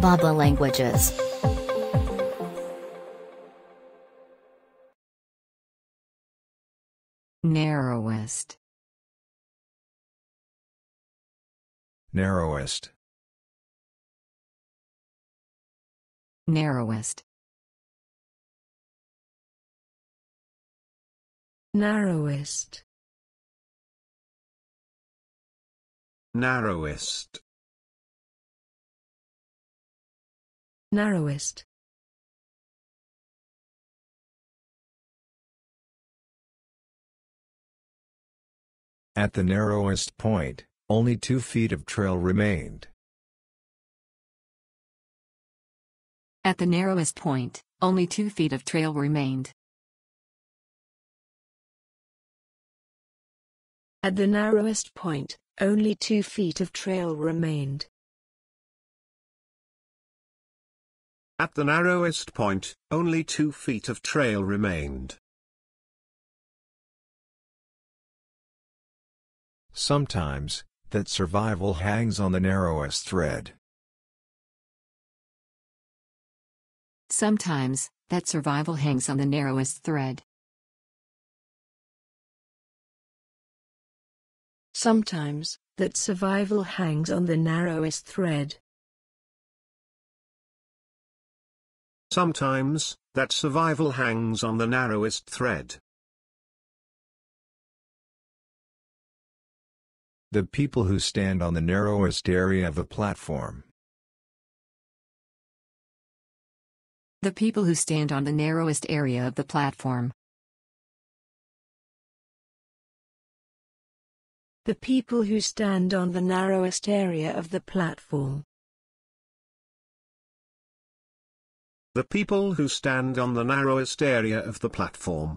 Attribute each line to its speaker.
Speaker 1: bab.la languages.
Speaker 2: narrowest.
Speaker 3: Narrowest,
Speaker 2: narrowest.
Speaker 4: Narrowest,
Speaker 5: narrowest,
Speaker 4: narrowest,
Speaker 3: at the narrowest point, only two feet of trail remained.
Speaker 2: At the narrowest point, only two feet of trail remained.
Speaker 4: at the narrowest point, only two feet of trail remained.
Speaker 5: At the narrowest point, only two feet of trail remained.
Speaker 3: Sometimes, that survival hangs on the narrowest thread.
Speaker 2: Sometimes, that survival hangs on the narrowest thread.
Speaker 4: Sometimes, that survival hangs on the narrowest thread.
Speaker 5: Sometimes, that survival hangs on the narrowest thread.
Speaker 3: The people who stand on the narrowest area of the platform.
Speaker 2: The people who stand on the narrowest area of the platform.
Speaker 4: The people who stand on the narrowest area of the platform.
Speaker 5: The people who stand on the narrowest area of the platform.